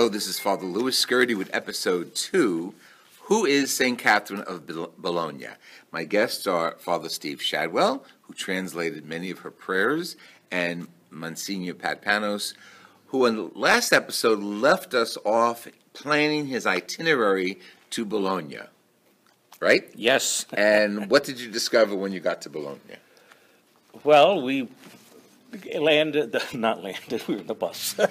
Hello, this is Father Louis Scurti with episode two. Who is St. Catherine of Bologna? My guests are Father Steve Shadwell, who translated many of her prayers, and Monsignor Pat Panos, who in the last episode left us off planning his itinerary to Bologna. Right? Yes. And what did you discover when you got to Bologna? Well, we landed, not landed, we were in the bus.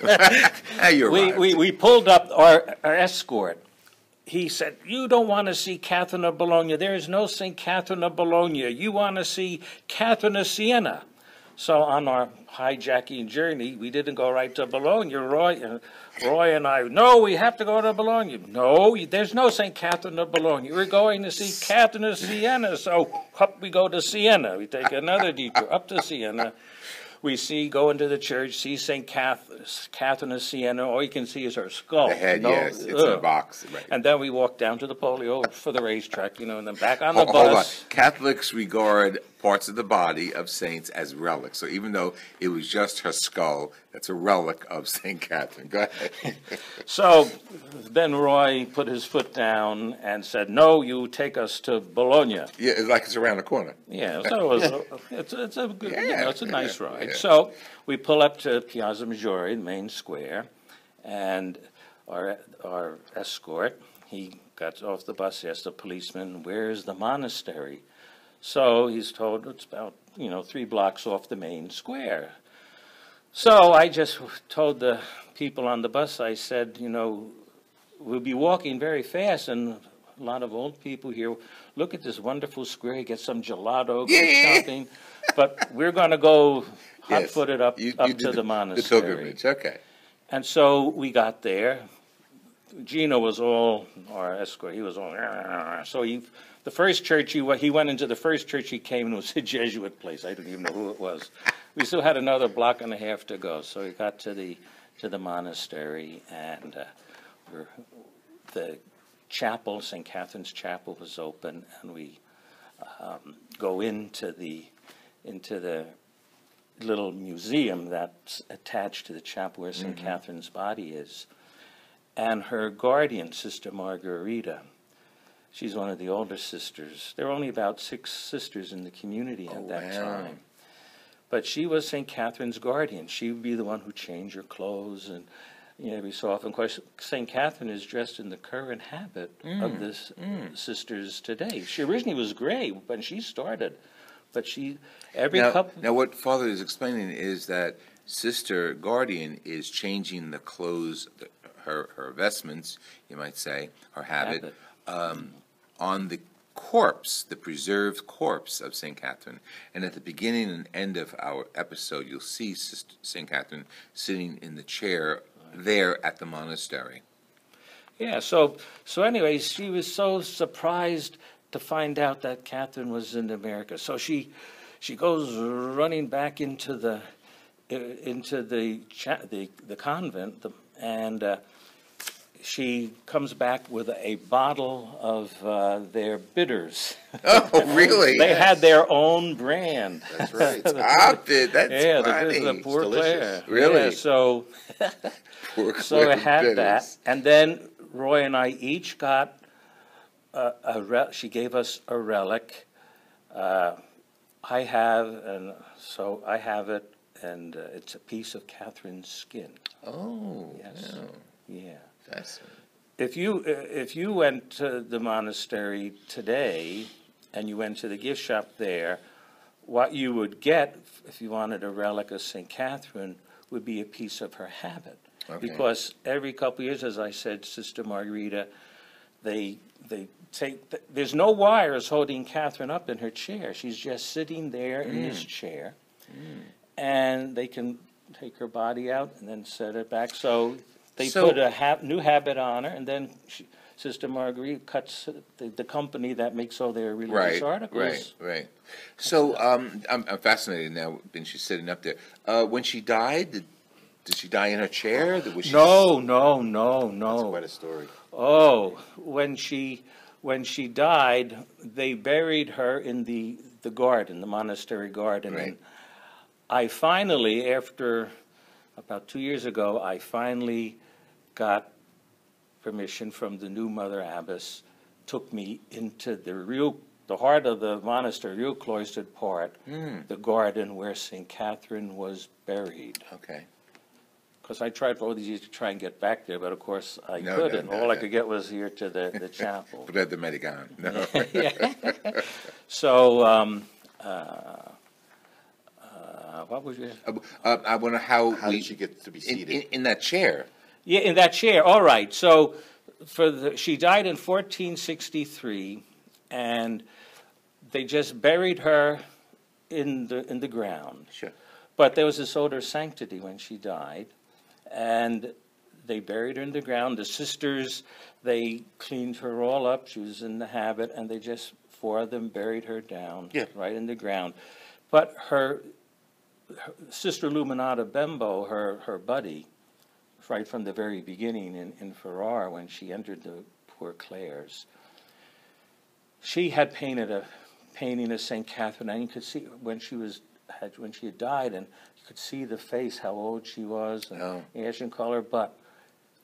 We, arrived. we, we pulled up our, our escort. He said, You don't want to see Catherine of Bologna. There is no St. Catherine of Bologna. You want to see Catherine of Siena. So on our hijacking journey, we didn't go right to Bologna. Roy, uh, Roy and I, no, we have to go to Bologna. No, there's no St. Catherine of Bologna. We're going to see Catherine of Siena. So up we go to Siena. We take another detour up to Siena. We see, go into the church, see St. Catherine, Catherine of Siena. All you can see is her skull. the head, No- yes, it's in a box. Right. And then we walk down to the Palio for the racetrack, you know, and then back on the Hold, hold on. bus. Catholics regard parts of the body of saints as relics. So even though it was just her skull, that's a relic of Saint Catherine. Go ahead. So then Roy put his foot down and said, "No, you take us to Bologna." yeah, it's like it's around the corner. Yeah, so it was, it's, it's a good, you know, it's a nice yeah, ride. yeah. So we pull up to Piazza Maggiore, the main square, and our, our escort, he got off the bus, asked the policeman, where's the monastery? So he's told it's about, you know, three blocks off the main square. So I just told the people on the bus, I said, you know, we'll be walking very fast and a lot of old people here, look at this wonderful square, get some gelato, Yeah. shopping. But we're gonna go Yes. hot-footed up, You- up you to the The monastery. pilgrimage, okay. And so we got there. Gino was all, our escort, he was all, so he, the first church he, he went into the first church he came it was a Jesuit place. I didn't even know who it was. We still had another block and a half to go. So we got to the, to the monastery and uh, we're, the chapel, St. Catherine's Chapel was open and we um, go into the, into the little museum that's attached to the chapel where saint Catherine's body is. And her guardian, Sister Margarita, she's one of the older sisters. There were only about six sisters in the community at Oh, that wow. time. But she was St. Catherine's guardian. She would be the one who changed her clothes and, you know, every so often. Of course, St. Catherine is dressed in the current habit Mm, of the s- sisters today. She originally was gray when she started, but she, every Now, couple. now, what Father is explaining is that Sister Guardian is changing the clothes, the- her, her vestments, you might say, her habit, um, on the corpse, the preserved corpse of St. Catherine. And at the beginning and end of our episode, you'll see St. Catherine sitting in the chair there at the monastery. Yeah, so, so anyway, she was so surprised to find out that Catherine was in America. So she, she goes running back into the, uh, into the the, the convent, the, and uh, she comes back with a bottle of uh, their bitters. Oh, really? They had their own brand. That's right. Stop it. That's Yeah, the, funny. the poor delicious. Claire. Really? Yeah, so, Poor So I had Bitters. that, and then Roy and I each got a, a re- she gave us a relic. Uh, I have, and so I have it, and uh, it's a piece of Catherine's skin. Oh, Yes. yeah. Yeah. That's, If you if you went to the monastery today, and you went to the gift shop there, what you would get if you wanted a relic of Saint Catherine would be a piece of her habit. Okay. Because every couple of years, as I said, Sister Margarita, they, they take, there's no wires holding Catherine up in her chair. She's just sitting there in this mm. chair. Mm. And they can take her body out and then set it back. So they So- put a hab, new habit on her, and then she, Sister Marguerite cuts the, the company that makes all their religious right, articles. right, right. So, um, I'm, I'm fascinated now, when she's sitting up there. Uh, when she died, did, did she die in her chair? Was she No, no, no, That's no. quite a story. Oh, when she when she died, they buried her in the the garden, the monastery garden. Right. And I finally, after about two years ago, I finally got permission from the new Mother Abbess, took me into the real, the heart of the monastery, real cloistered part, the garden where St. Catherine was buried. Okay. Because I tried for all these years to try and get back there, but of course I No, no, couldn't. no, All I could get was here to the, the chapel. But the Medican, no. So, um, uh, uh, what was your? Uh, I wonder how How we. did she get to be in- seated? In, in that chair. Yeah, in that chair. All right. So, for the, she died in 1463, and they just buried her in the in the ground. Sure. But there was this odor sanctity when she died, and they buried her in the ground. The sisters they cleaned her all up. She was in the habit, and they just four of them buried her down Yeah. right in the ground. But her, her sister Illuminata Bembo, her her buddy, right from the very beginning in, in Ferrara when she entered the Poor Clares. She had painted a painting of Saint Catherine, and you could see when she was had when she had died, and you could see the face, how old she was, and Oh. ashen color. But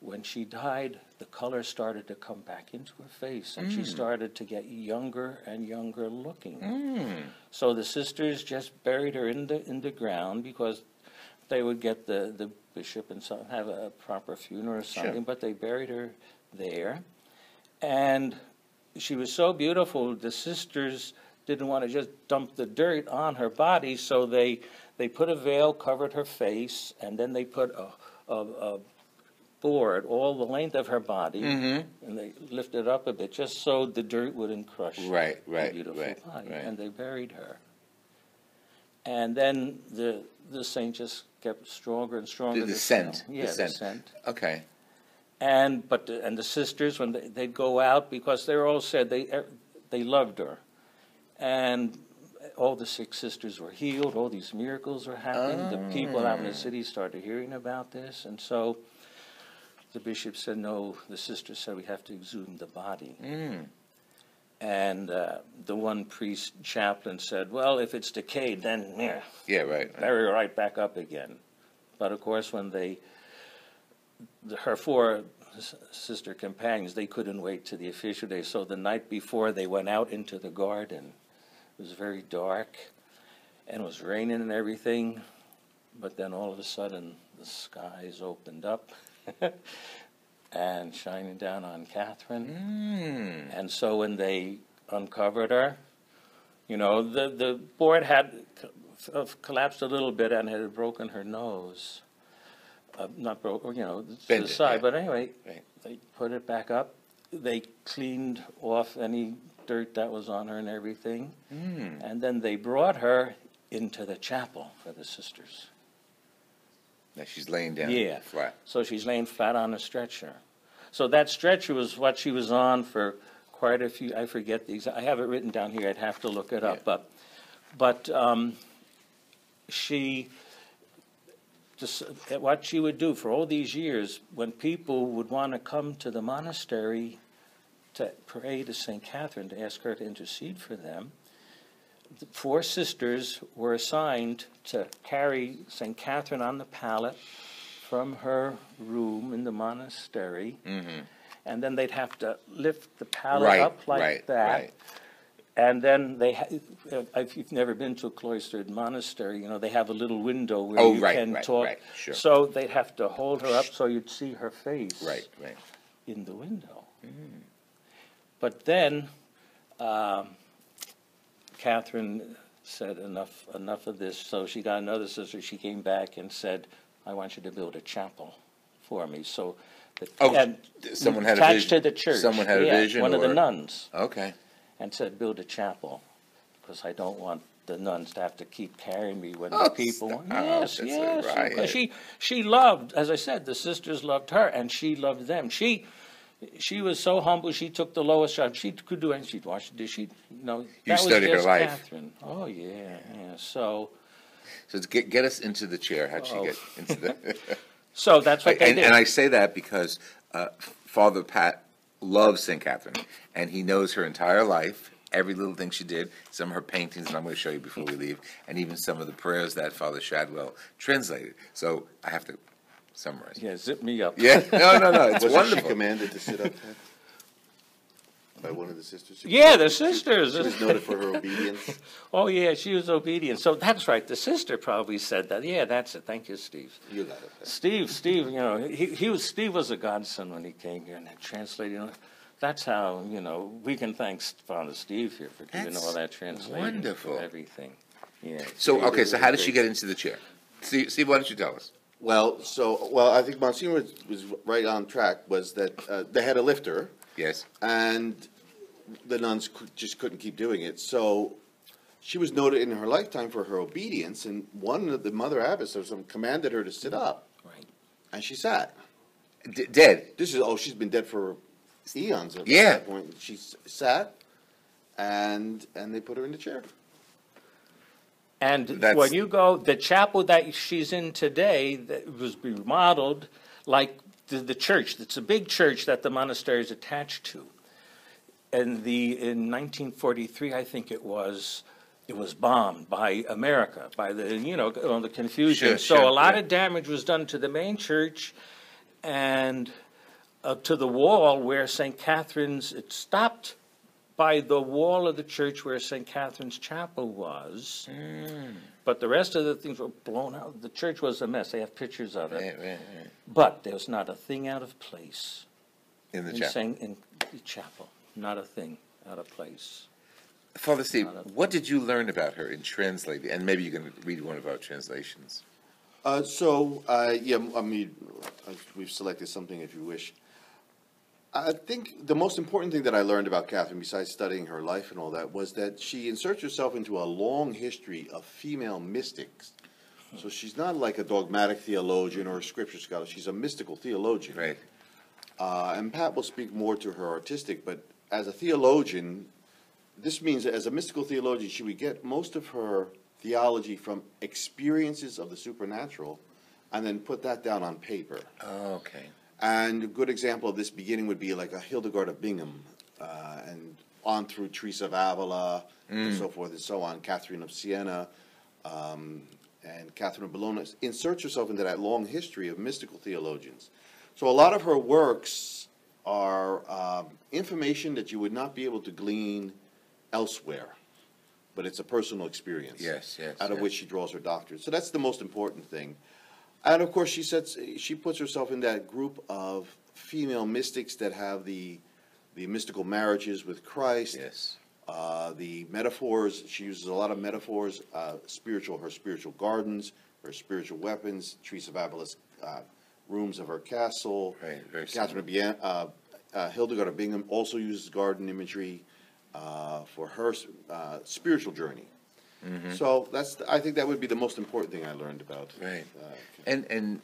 when she died, the color started to come back into her face, and she mm. started to get younger and younger looking. Mm. So the sisters just buried her in the in the ground because they would get the, the bishop and some, have a proper funeral or something, but they buried her there. And she was so beautiful, the sisters didn't want to just dump the dirt on her body, so they, they put a veil, covered her face, and then they put a, a, a board all the length of her body, Mm-hmm. and they lifted up a bit, just so the dirt wouldn't crush Right, right, beautiful right, body. right. And they buried her. And then the, the saint just kept stronger and stronger. The- the scent, the Yeah, the scent. scent. Okay. And, but, the- and the sisters, when they, they'd go out, because they were all said, they, er, they loved her. And all the sick sisters were healed, all these miracles were happening. The people out in the city started hearing about this, and so the bishop said, no, the sisters said, we have to exhume the body. Mm. And uh, the one priest chaplain said, well, if it's decayed, then, yeah, Yeah, right. bury her right back up again. But of course, when they, the- her four s- sister companions, they couldn't wait to the official day. So the night before, they went out into the garden. It was very dark, and it was raining and everything. But then all of a sudden, the skies opened up and shining down on Catherine. Mm. And so when they uncovered her, you know, the, the board had uh, collapsed a little bit and had broken her nose. Uh, not broke, you know, to Bent the it, side, yeah. but anyway, Right. they put it back up. They cleaned off any dirt that was on her and everything. Mm. And then they brought her into the chapel for the sisters. Now she's laying down. Yeah. Flat. So she's laying flat on a stretcher. So that stretcher was what she was on for quite a few, I forget the exact, I have it written down here, I'd have to look it Yeah. up, but, but, um, she, just, what she would do for all these years, when people would want to come to the monastery to pray to St. Catherine, to ask her to intercede for them, the four sisters were assigned to carry St. Catherine on the pallet from her room in the monastery, Mm-hmm. and then they'd have to lift the pallet Right, up like right, that. right. And then they, ha- uh, if you've never been to a cloistered monastery, you know, they have a little window where Oh, you right, can right, talk. right, sure. So they'd have to hold her up so you'd see her face Right, right. in the window. But then, um, Catherine said, enough, enough of this, so she got another sister, she came back and said, I want you to build a chapel for me, so. the- Oh, and someone had a Attached to the church. Someone had a yeah, vision One of the nuns, Okay. and said, build a chapel, because I don't want the nuns to have to keep carrying me when Oh, the people. stop. Yes, yes, right. she, she loved, as I said, the sisters loved her, and she loved them. She, she was so humble. She took the lowest job. She could do anything. She'd wash the dish. She, you know, that was studied her life. Catherine. Oh yeah, yeah. So, So get, get us into the chair. How'd she Oh. get into the? so that's what they and, did. and I say that because uh, Father Pat loves St. Catherine, and he knows her entire life, every little thing she did, some of her paintings, and I'm going to show you before we leave, and even some of the prayers that Father Shadwell translated. So I have to summarize. Yeah, zip me up. Yeah, no, no, no, it's Wasn't she wonderful. commanded to sit up Ted? by one of the sisters? Yeah, the sisters. She was noted for her obedience. Oh, yeah, she was obedient. So that's right. The sister probably said that. Yeah, that's it. Thank you, Steve. You got it. Steve, Steve, you know, he, he was Steve was a godson when he came here, and that translated. You know, that's how you know we can thank Father Steve here for doing That's all that translating, wonderful. for everything. Yeah. So, okay, so how did she get into the chair? Steve, Steve, why don't you tell us? Well, so, well, I think Monsignor was, was right on track, was that, uh, they had a lifter, Yes, and the nuns cou- just couldn't keep doing it, so she was noted in her lifetime for her obedience, and one of the mother abbess or some commanded her to sit up, Right. and she sat. D- dead. This is, oh, she's been dead for eons at Yeah. that point. She s- sat, and, and they put her in the chair. And That's- when you go, the chapel that she's in today that was remodeled like the, the church. It's a big church that the monastery is attached to. And the in 1943, I think it was, it was bombed by America by the you know all the confusion. Sure, so sure, a lot yeah. of damage was done to the main church and uh, to the wall where St. Catherine's. It stopped by the wall of the church where St. Catherine's Chapel was. But the rest of the things were blown out. The church was a mess. They have pictures of it. Right, right, right. But there's not a thing out of place In the in chapel. St. in the chapel. Not a thing out of place. Father Steve, what did you learn about her in translating? And maybe you can read one of our translations. Uh, so, uh, yeah, I mean, uh, we've selected something if you wish. I think the most important thing that I learned about Catherine, besides studying her life and all that, was that she inserts herself into a long history of female mystics. So she's not like a dogmatic theologian or a scripture scholar. She's a mystical theologian. Right. Uh, and Pat will speak more to her artistic, but as a theologian, this means that as a mystical theologian, she would get most of her theology from experiences of the supernatural and then put that down on paper. Oh, okay. And a good example of this beginning would be like a Hildegard of Bingen, uh, and on through Teresa of Avila, and so forth and so on, Catherine of Siena, um, and Catherine of Bologna, inserts herself into that long history of mystical theologians. So a lot of her works are um, information that you would not be able to glean elsewhere, but it's a personal experience Yes, yes. out of yes. which she draws her doctrine. So that's the most important thing. And of course, she sets she puts herself in that group of female mystics that have the the mystical marriages with Christ. Yes. Uh, the metaphors she uses a lot of metaphors. Uh, spiritual her spiritual gardens, her spiritual weapons. Teresa of Avila's uh, rooms of her castle. Right, very Catherine Bien, uh, uh, Hildegard of Bingen also uses garden imagery uh, for her uh, spiritual journey. So that's I think that would be the most important thing I learned about. Right. Uh, And, and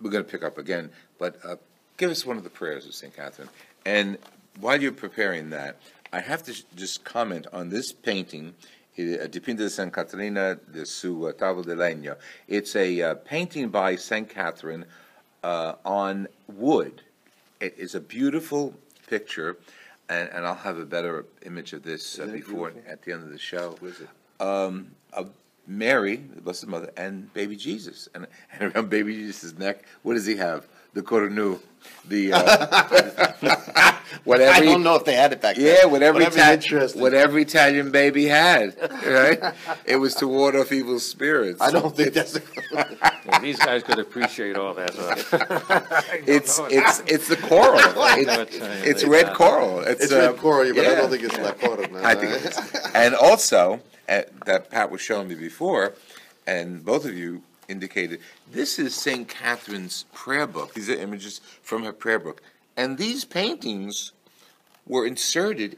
we're going to pick up again, but uh, give us one of the prayers of St. Catherine. And while you're preparing that, I have to sh- just comment on this painting, eh, Dipinta de San Caterina de su uh, Tavola de Legno. It's a uh, painting by St. Catherine uh, on wood. It is a beautiful picture, and, and I'll have a better image of this uh, before, at the end of the show What is it? Um, of Mary, the Blessed Mother, and baby Jesus. And, and around baby Jesus' neck, what does he have? The cornu, the uh, whatever. I don't know if they had it back then. Yeah, whatever, Whatever Ita- interesting. whatever Italian baby had, right? it was to ward off evil spirits. I don't think that's. Yeah, these guys could appreciate all that. uh, It's it's it's the coral. It- know what time it's red coral. It's, It's uh, red coral, but I don't think it's la coral. No. I think it is. And also, uh, that Pat was showing me before, and both of you indicated, this is St. Catherine's prayer book. These are images from her prayer book. And these paintings were inserted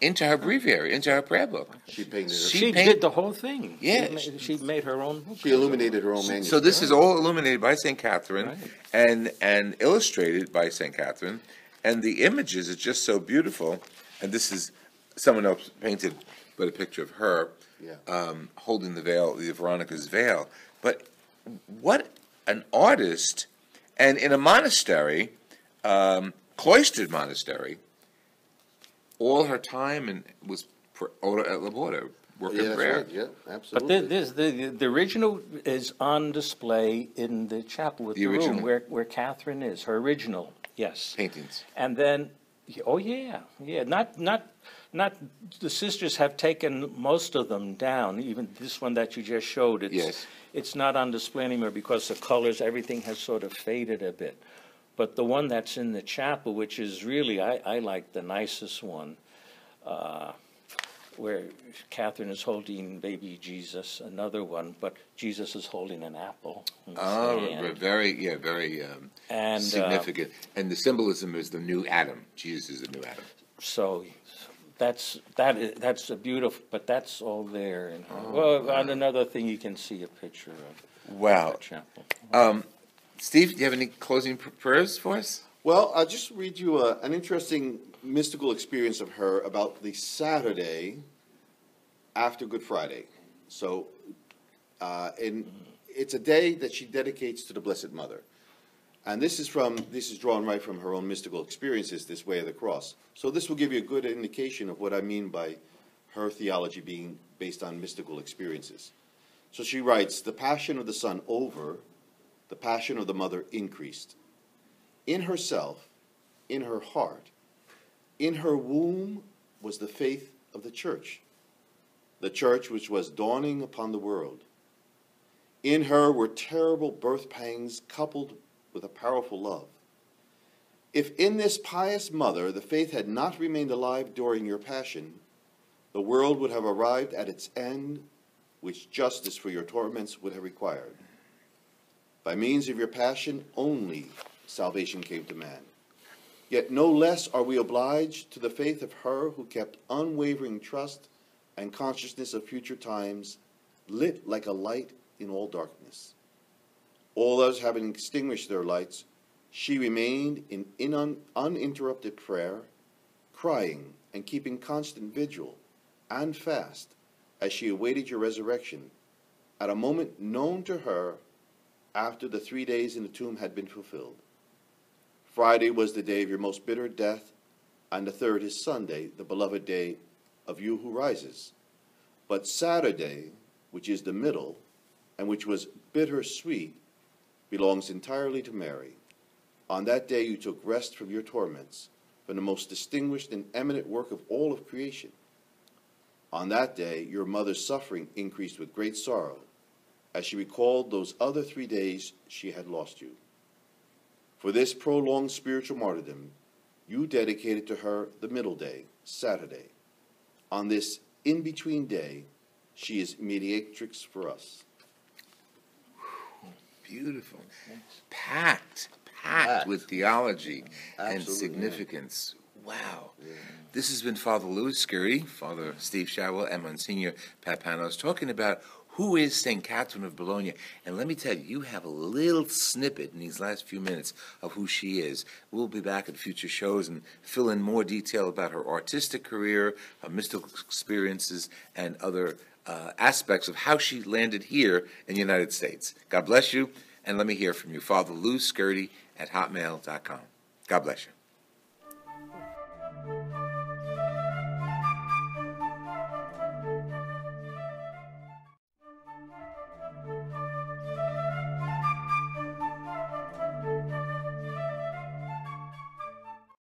into her breviary, into her prayer book. She painted. Her. She She paint- did the whole thing. She Yeah. ma- She made her own. book. She illuminated her own manuscript. So this is all illuminated by St. Catherine Right. and, and illustrated by St. Catherine. And the images are just so beautiful. And this is, someone else painted, but a picture of her Yeah. um, holding the veil, the Veronica's veil. But what an artist! And in a monastery, um, cloistered monastery, all her time and was for ora et labora, work Yeah, of prayer. right, yeah, But absolutely. the, this, the, the original is on display in the chapel with The the room where, where Catherine is, her original, yes. Paintings. And then, oh, yeah, yeah, not, not, not, the sisters have taken most of them down, even this one that you just showed. it's- Yes. It's not on display anymore because the colors, everything has sort of faded a bit. But the one that's in the chapel, which is really, I, I like the nicest one, uh, where Catherine is holding baby Jesus, another one, but Jesus is holding an apple Oh, very, yeah, very um, And, uh, significant. And the symbolism is the new Adam. Jesus is the new Adam. So that's, that is, that's a beautiful, but that's all there. And, Oh, well, on another thing, you can see a picture of Wow. the chapel. Steve, do you have any closing pr- prayers for us? Well, I'll just read you a, an interesting mystical experience of her about the Saturday after Good Friday. So, uh, and it's a day that she dedicates to the Blessed Mother. And this is from, this is drawn right from her own mystical experiences, this way of the cross. So this will give you a good indication of what I mean by her theology being based on mystical experiences. So she writes, the passion of the Son over, the passion of the Mother increased in herself, in her heart, in her womb was the faith of the church, the church which was dawning upon the world. In her were terrible birth pangs coupled with a powerful love. If in this pious mother the faith had not remained alive during your passion, the world would have arrived at its end, which justice for your torments would have required. By means of your passion only salvation came to man. Yet no less are we obliged to the faith of her who kept unwavering trust and consciousness of future times lit like a light in all darkness. All others having extinguished their lights, she remained in, in un, uninterrupted prayer, crying and keeping constant vigil and fast as she awaited your resurrection at a moment known to her after the three days in the tomb had been fulfilled. Friday was the day of your most bitter death, and the third is Sunday, the beloved day of you who rises. But Saturday, which is the middle, and which was bitter sweet, belongs entirely to Mary. On that day you took rest from your torments, from the most distinguished and eminent work of all of creation. On that day your mother's suffering increased with great sorrow, as she recalled those other three days she had lost you. For this prolonged spiritual martyrdom, you dedicated to her the middle day, Saturday. On this in between day, she is mediatrix for us. Beautiful. Packed, packed Packed. with theology and Absolutely, yeah. significance. Wow. This has been Father Louis Scurti, Father Steve Shadwell, and Monsignor Pat Panos talking about who is St. Catherine of Bologna. And let me tell you, you have a little snippet in these last few minutes of who she is. We'll be back at future shows and fill in more detail about her artistic career, her mystical experiences, and other uh, aspects of how she landed here in the United States. God bless you, and let me hear from you. Father Lou Scurti at hotmail.com. God bless you.